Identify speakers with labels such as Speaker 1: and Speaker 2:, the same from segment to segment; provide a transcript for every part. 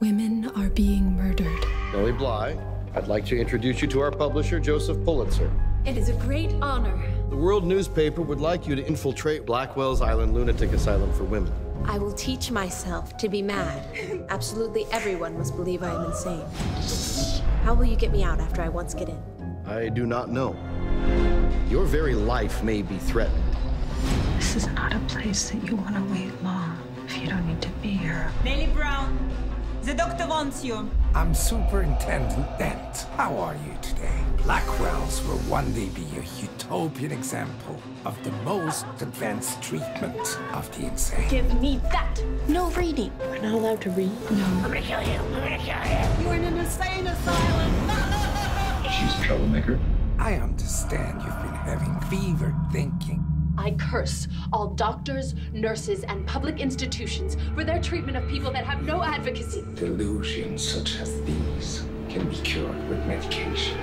Speaker 1: Women are being murdered.
Speaker 2: Nellie Bly, I'd like to introduce you to our publisher, Joseph Pulitzer.
Speaker 3: It is a great honor.
Speaker 2: The World newspaper would like you to infiltrate Blackwell's Island Lunatic Asylum for Women.
Speaker 3: I will teach myself to be mad. Absolutely everyone must believe I am insane. How will you get me out after I once get in?
Speaker 2: I do not know. Your very life may be threatened.
Speaker 4: This is not a place that you want to wait long if you don't need to be here.
Speaker 5: Nellie Brown, the doctor wants you.
Speaker 6: I'm Superintendent Dent. How are you today? Blackwells will one day be a utopian example of the most advanced treatment of the insane.
Speaker 3: Give me that! No reading. We're not allowed to read. No.
Speaker 6: I'm gonna kill you. I'm gonna kill you.
Speaker 5: You're in an insane asylum.
Speaker 7: She's a troublemaker.
Speaker 6: I understand you've been having fevered thinking.
Speaker 8: I curse all doctors, nurses, and public institutions for their treatment of people that have no advocacy.
Speaker 6: Delusions such as these can be cured with medication.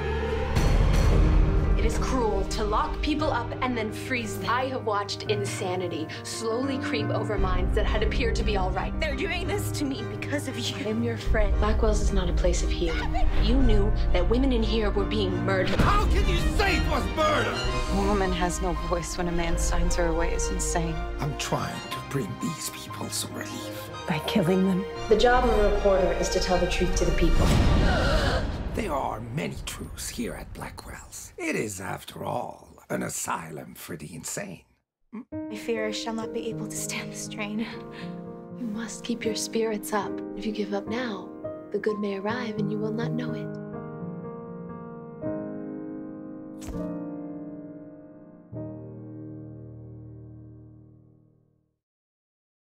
Speaker 8: It is cruel to lock people up and then freeze them. I have watched insanity slowly creep over minds that had appeared to be all right.
Speaker 3: They're doing this to me because of you.
Speaker 8: I'm your friend. Blackwell's is not a place of healing. You knew that women in here were being murdered.
Speaker 6: How can you say it was murder?
Speaker 4: A woman has no voice when a man signs her away as insane.
Speaker 6: I'm trying to bring these people some relief.
Speaker 4: By killing them?
Speaker 8: The job of a reporter is to tell the truth to the people.
Speaker 6: There are many truths here at Blackwell's. It is, after all, an asylum for the insane.
Speaker 3: I fear I shall not be able to stand the strain.
Speaker 8: You must keep your spirits up. If you give up now, the good may arrive and you will not know it.